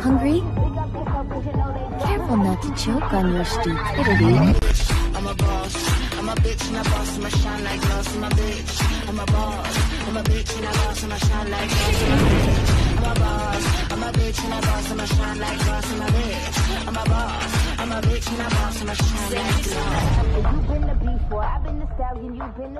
Hungry? Careful not to choke on your stupidity. I'm a boss. I'm a bitch and a boss. I'ma shine like gloss. I'm a bitch. I'm a boss. I'm a bitch and a boss. I'ma shine like gloss. I'm a bitch. I'm a boss. I'm a bitch and a boss. I'ma shine like gloss. I'm a bitch. I'm a boss. I'm a bitch and a boss. I'ma shine like gloss. You've been the beast. I've been the stallion. You've been the